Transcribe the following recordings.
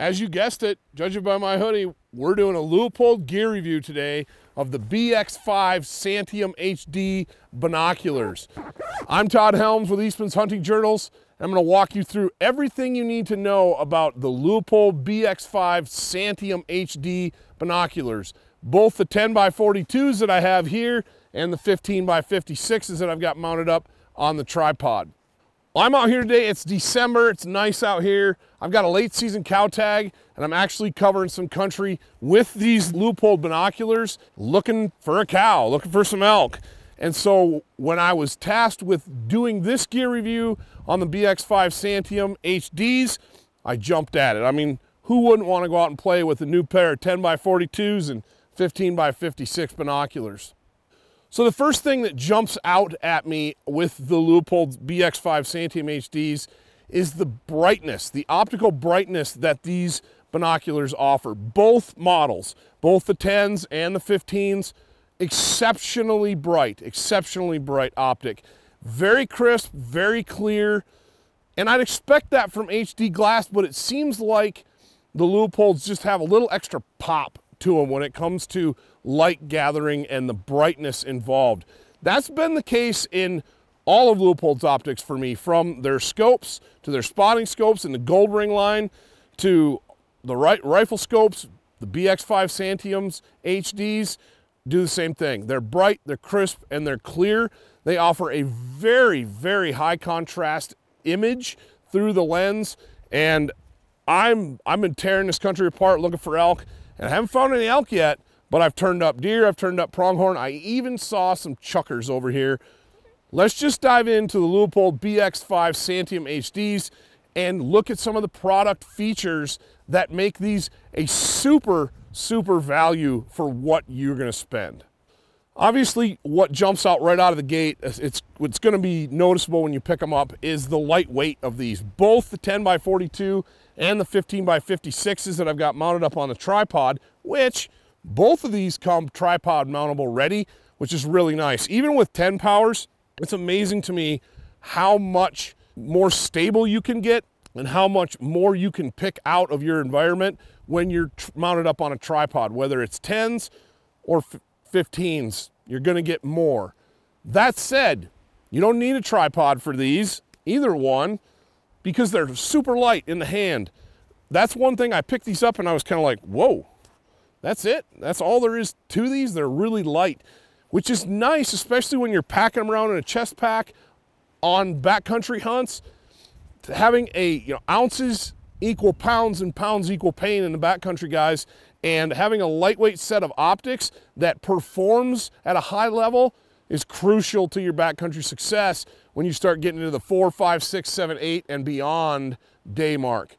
As you guessed it, judging by my hoodie, we're doing a Leupold gear review today of the BX5 Santiam HD binoculars. I'm Todd Helms with Eastman's Hunting Journals. I'm gonna walk you through everything you need to know about the Leupold BX5 Santiam HD binoculars. Both the 10 by 42s that I have here and the 15 by 56s that I've got mounted up on the tripod. Well, I'm out here today, it's December, it's nice out here. I've got a late season cow tag and I'm actually covering some country with these Leupold binoculars looking for a cow, looking for some elk. And so when I was tasked with doing this gear review on the BX5 Santiam HDs, I jumped at it. I mean, who wouldn't want to go out and play with a new pair of 10 by 42s and 15 by 56 binoculars? So the first thing that jumps out at me with the Leupold BX5 Santiam HDs is the brightness, the optical brightness that these binoculars offer. Both models, both the 10s and the 15s, exceptionally bright, exceptionally bright optic. Very crisp, very clear, and I'd expect that from HD glass, but it seems like the Leupolds just have a little extra pop to them when it comes to light gathering and the brightness involved. That's been the case in all of Leupold's optics for me, from their scopes to their spotting scopes in the gold ring line to the rifle scopes, the BX5 Santiams HDs do the same thing. They're bright, they're crisp, and they're clear. They offer a very, very high contrast image through the lens. And I'm, I've been tearing this country apart looking for elk, and I haven't found any elk yet, but I've turned up deer, I've turned up pronghorn. I even saw some chukars over here. Let's just dive into the Leupold BX5 Santiam HDs and look at some of the product features that make these a super, super value for what you're gonna spend. Obviously, what jumps out right out of the gate, it's, what's gonna be noticeable when you pick them up is the lightweight of these. Both the 10 by 42 and the 15 by 56s that I've got mounted up on the tripod, which both of these come tripod mountable ready, which is really nice. Even with 10 powers, it's amazing to me how much more stable you can get and how much more you can pick out of your environment when you're mounted up on a tripod, whether it's 10s or 15s, you're gonna get more. That said, you don't need a tripod for these, either one, because they're super light in the hand. That's one thing I picked these up and I was kind of like, whoa, that's it. That's all there is to these. They're really light, which is nice, especially when you're packing them around in a chest pack on backcountry hunts. Having a, you know, ounces equal pounds and pounds equal pain in the backcountry guys, and having a lightweight set of optics that performs at a high level is crucial to your backcountry success when you start getting into the four, five, six, seven, eight, and beyond day mark.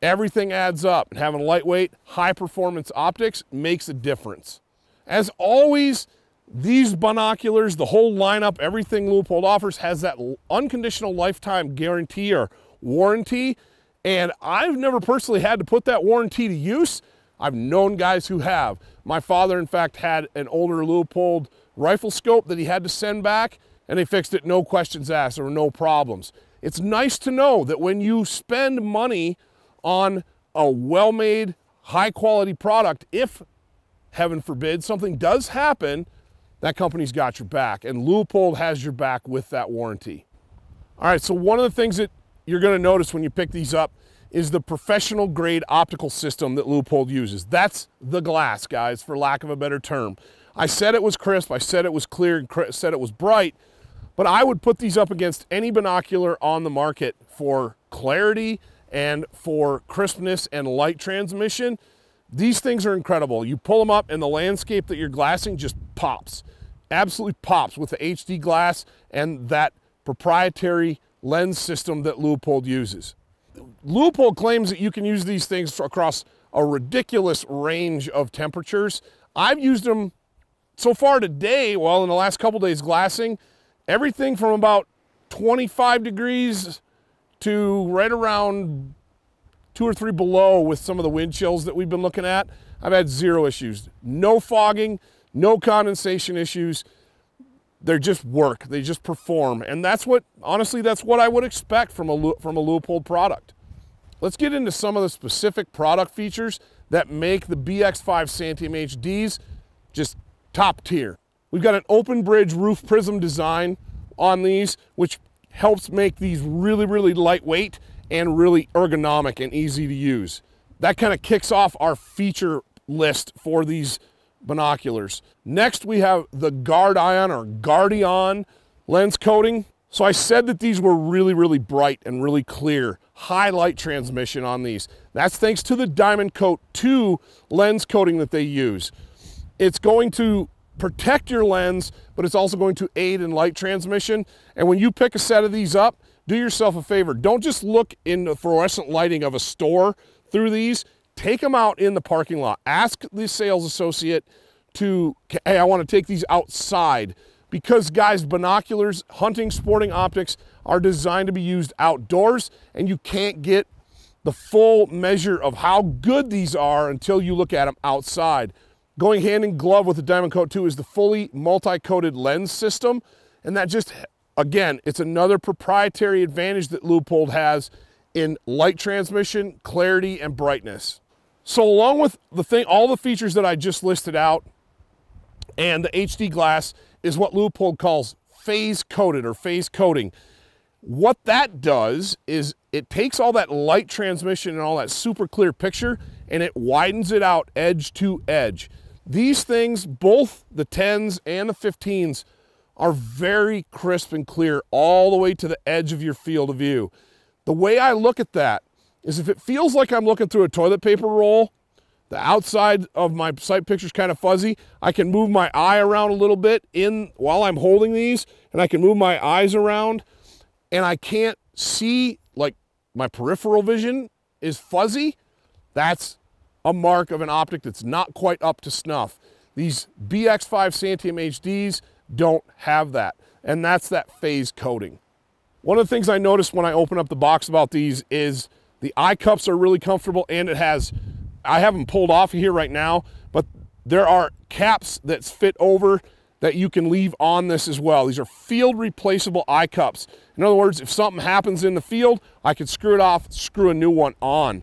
Everything adds up. And having lightweight, high performance optics makes a difference. As always, these binoculars, the whole lineup, everything Leupold offers has that unconditional lifetime guarantee or warranty. And I've never personally had to put that warranty to use. I've known guys who have. My father, in fact, had an older Leupold rifle scope that he had to send back and they fixed it, no questions asked, were no problems. It's nice to know that when you spend money on a well-made, high-quality product, if, heaven forbid, something does happen, that company's got your back. And Leupold has your back with that warranty. All right, so one of the things that you're gonna notice when you pick these up is the professional grade optical system that Leupold uses. That's the glass, guys, for lack of a better term. I said it was crisp, I said it was clear, and said it was bright, but I would put these up against any binocular on the market for clarity and for crispness and light transmission. These things are incredible. You pull them up and the landscape that you're glassing just pops. Absolutely pops with the HD glass and that proprietary lens system that Leupold uses. Leupold claims that you can use these things across a ridiculous range of temperatures. I've used them so far today, well, in the last couple days glassing, everything from about 25 degrees to right around two or three below with some of the wind chills that we've been looking at. I've had zero issues. No fogging, no condensation issues. They just work, they just perform. And that's what, honestly, that's what I would expect from a, from a Leupold product. let's get into some of the specific product features that make the BX5 Santiam HDs just top tier. We've got an open bridge roof prism design on these, which helps make these really, really lightweight and really ergonomic and easy to use. That kind of kicks off our feature list for these binoculars. Next, we have the Guardian or Guard-ion lens coating. So I said that these were really, really bright and really clear. High light transmission on these. That's thanks to the Diamond Coat 2 lens coating that they use. It's going to protect your lens, but it's also going to aid in light transmission. And when you pick a set of these up, do yourself a favor. Don't just look in the fluorescent lighting of a store through these. Take them out in the parking lot. Ask the sales associate to, hey, I want to take these outside. Because guys, binoculars, hunting, sporting optics are designed to be used outdoors and you can't get the full measure of how good these are until you look at them outside. Going hand in glove with the Diamond Coat 2 is the fully multi-coated lens system. And that just, again, it's another proprietary advantage that Leupold has in light transmission, clarity, and brightness. So along with the thing, all the features that I just listed out and the HD glass is what Leupold calls phase coated or phase coating. What that does is it takes all that light transmission and all that super clear picture and it widens it out edge to edge. These things, both the 10s and the 15s, are very crisp and clear all the way to the edge of your field of view. The way I look at that is if it feels like I'm looking through a toilet paper roll, the outside of my sight picture is kind of fuzzy, I can move my eye around a little bit in while I'm holding these, and I can move my eyes around, and I can't see, like my peripheral vision is fuzzy. That's a mark of an optic that's not quite up to snuff. These BX5 Santiam HDs don't have that, and that's that phase coating. One of the things I noticed when I open up the box about these is the eye cups are really comfortable and it has, I have them pulled off here right now, but there are caps that fit over that you can leave on this as well. These are field replaceable eye cups. In other words, if something happens in the field, I can screw it off, screw a new one on.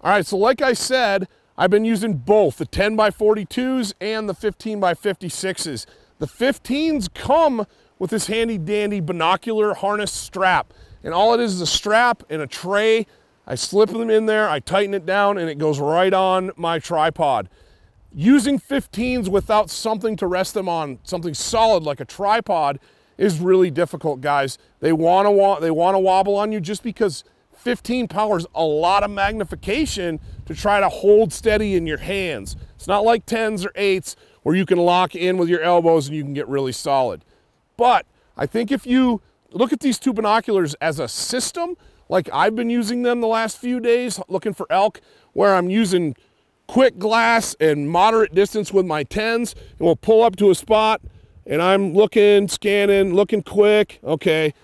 All right, so like I said, I've been using both the 10 by 42s and the 15 by 56s. The 15s come with this handy dandy binocular harness strap. And all it is is a strap and a tray. I slip them in there, I tighten it down, and it goes right on my tripod. Using 15s without something to rest them on, something solid like a tripod, is really difficult, guys. They want to want they want to wobble on you just because 15 powers a lot of magnification to try to hold steady in your hands. It's not like 10s or 8s where you can lock in with your elbows and you can get really solid. But I think if you look at these two binoculars as a system, like I've been using them the last few days looking for elk, where I'm using quick glass and moderate distance with my 10s, and we'll pull up to a spot and I'm looking, scanning, looking quick, okay,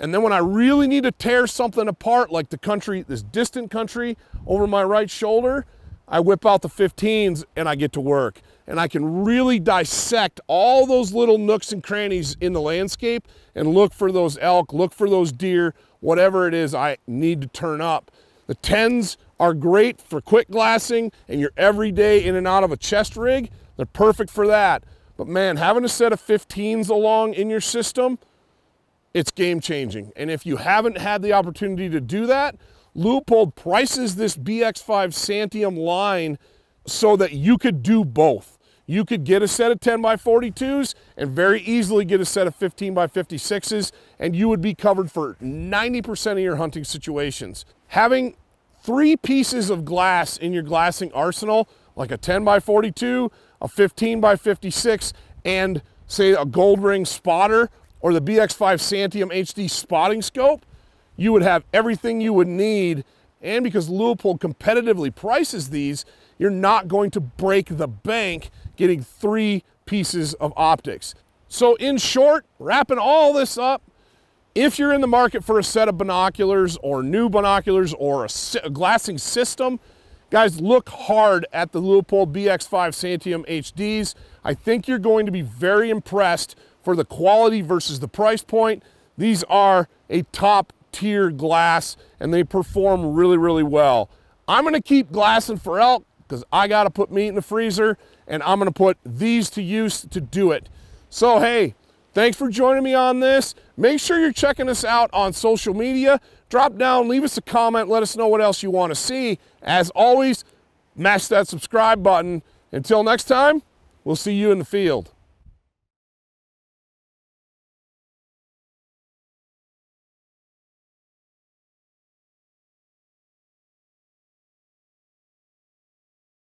and then when I really need to tear something apart, like the country, this distant country over my right shoulder, I whip out the 15s and I get to work. And I can really dissect all those little nooks and crannies in the landscape and look for those elk, look for those deer, whatever it is I need to turn up. The 10s are great for quick glassing and your everyday in and out of a chest rig. They're perfect for that. But man, having a set of 15s along in your system, it's game changing. And if you haven't had the opportunity to do that, Leupold prices this BX5 Santiam line so that you could do both. You could get a set of 10 by 42s and very easily get a set of 15 by 56s, and you would be covered for 90% of your hunting situations. Having three pieces of glass in your glassing arsenal, like a 10 by 42, a 15 by 56, and say a gold ring spotter or the BX5 Santiam HD spotting scope, you would have everything you would need. And because Leupold competitively prices these, you're not going to break the bank getting three pieces of optics. So in short, wrapping all this up, if you're in the market for a set of binoculars or new binoculars or a, glassing system, guys, look hard at the Leupold BX5 Santiam HDs. I think you're going to be very impressed for the quality versus the price point. These are a top tier glass and they perform really, really well. I'm gonna keep glassing for elk because I gotta put meat in the freezer and I'm gonna put these to use to do it. So hey, thanks for joining me on this. Make sure you're checking us out on social media. Drop down, leave us a comment, let us know what else you wanna see. As always, mash that subscribe button. Until next time, we'll see you in the field.